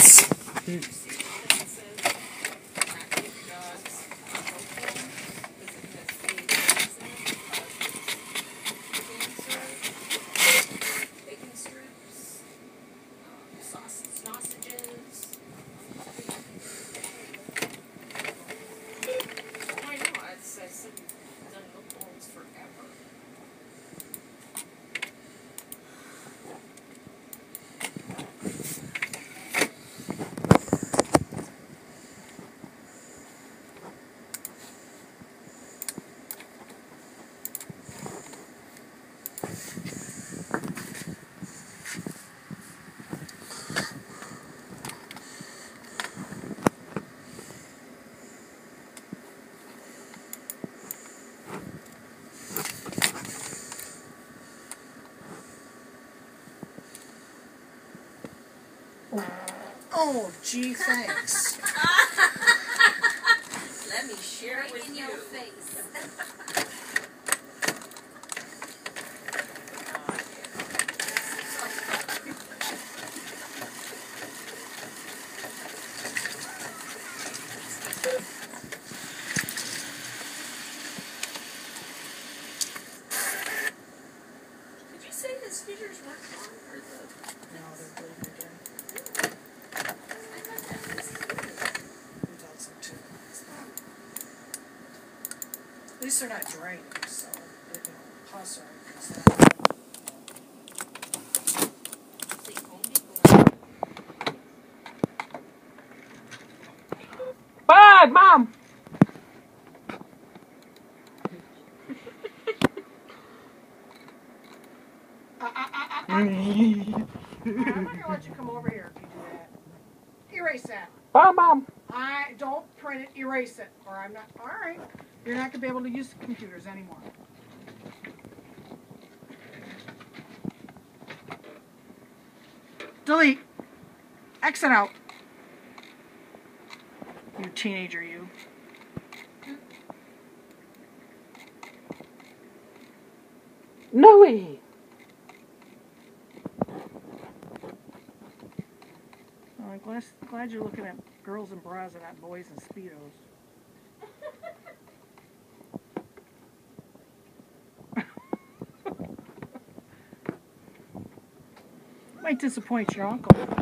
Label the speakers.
Speaker 1: Oops. Oh, gee, thanks.
Speaker 2: Let me share it
Speaker 3: Right
Speaker 2: with
Speaker 3: in
Speaker 2: you.
Speaker 3: your face.
Speaker 2: Did you say his fissures weren't gone or the?
Speaker 1: No, At least they're not draining, so, you know, pus or anything. so-
Speaker 2: the Home Depot.
Speaker 4: Bud, mom.
Speaker 1: Uh, uh, uh, uh, uh. I'm not gonna let you come over here if you do that. Erase that.
Speaker 4: Bye, mom.
Speaker 1: I, don't print it, erase it, or I'm not, alright. You're not gonna be able to use computers anymore. Delete. Exit out. You teenager, you.
Speaker 4: No way.
Speaker 1: Oh, Glad, glad you're looking at girls in bras and not boys in speedos. Might disappoint your uncle.